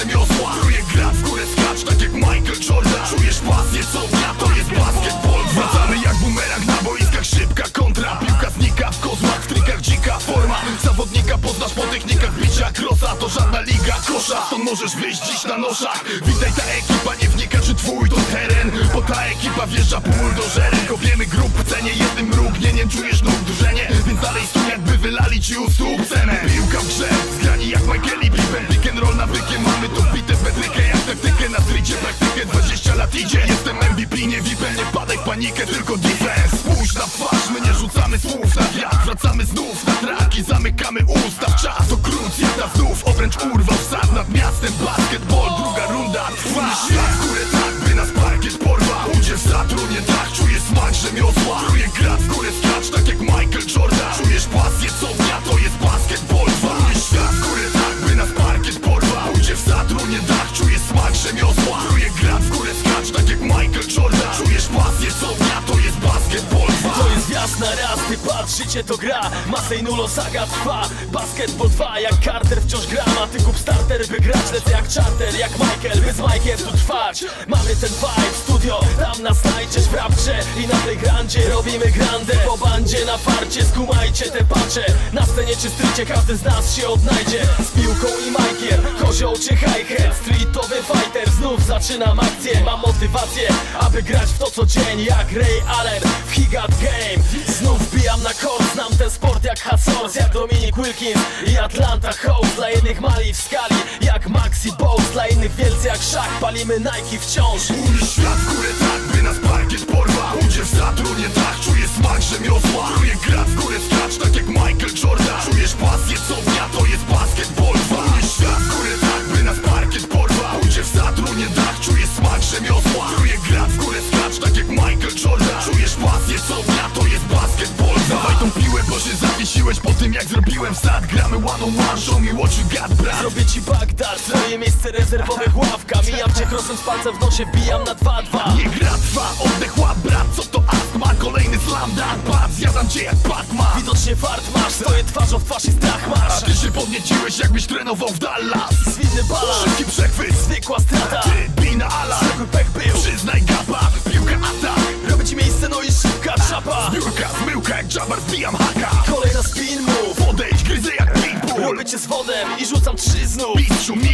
rzemiosła Czuję grad w górę skacz, tak jak Michael Jordan. Czujesz pasję co dnia, to jest basketball Wracamy jak bumerang na boiskach, szybka kontra. Piłka znika w kozmach, w trikach dzika forma. Zawodnika poznasz po technikach bicia Krosa to żadna liga kosza. Stąd możesz wyjść dziś na noszach. Witaj ta ekipa, nie wnika czy twój to teren? Bo ta ekipa wjeżdża buldożerem Kopiemy grup w cenie, jednym mrugnieniem. Czujesz nóg drżenie, więc dalej stój jakby wylali ci ustój panikę, tylko defense. Spójrz na twarz, my nie rzucamy słów na wiatr. Wracamy znów na traki, zamykamy usta. W czas To krucjata znów, obręcz urwał wsad nad miastem. Basketball, druga runda trwa. Świat górę tak, by nas parkiet porwał. Udzie w Saturnie tak, czuję raz, ty patrz, życie to gra. Masej nulo saga trwa. Basketball 2 jak Carter wciąż gram A ty kup starter by grać Lecę jak charter, jak Michael By z Mike'iem tu trwać. Mamy ten vibe, studio Tam nas znajdziesz w rapcze I na tej grandzie robimy grandę. Po bandzie na farcie Skumajcie te pacze. Na scenie czy strycie Każdy z nas się odnajdzie. Z piłką i Mike'iem Kozioł czy hi-hat. Streetowy fighter Znów zaczynam akcję. Mam motywację Aby grać w to co dzień Jak Ray Allen. W Dominic Wilkins i Atlanta Hawks Dla jednych mali w skali Jak Maxi Bows Dla innych wielcy jak Shaq. Palimy Nike wciąż. Unieś świat w górę tak, by nas parkiet porwał. Udzie w Saturnie tak, czuję smak rzemiosła Czuję grat w górę skacz, tak jak Michael Jordan. Czujesz pasję co dnia, to jest basketball. Unieś świat w górę tak, by nas parkiet porwał. Udzie w Saturnie tak, czuję smak rzemiosła Czuję grat w górę skacz, tak jak Michael Jordan. Czujesz pasję co dnia, to jest się zawiesiłeś po tym jak zrobiłem wsad Gramy one on one, show me what you got, brat. Zrobię ci Bagdad Moje miejsce rezerwowych ławka. Mijam cię krosem z palcem w nosie Wbijam na 2-2 Nie gra trwa, oddechła brat, co to astma? Kolejny slam dunk, pad, zjadam cię jak Pac-Man Widocznie fart masz Stoję twarzą w twarz i strach A masz ty się podnieciłeś jakbyś trenował w Dallas. Zwinny balans. Szybki przechwyt, Zwykła strata. Ty, bij na alarm. Zwykły pech był. Przyznaj gapa, z wodem i rzucam trzy znów. Mistrzu, milcz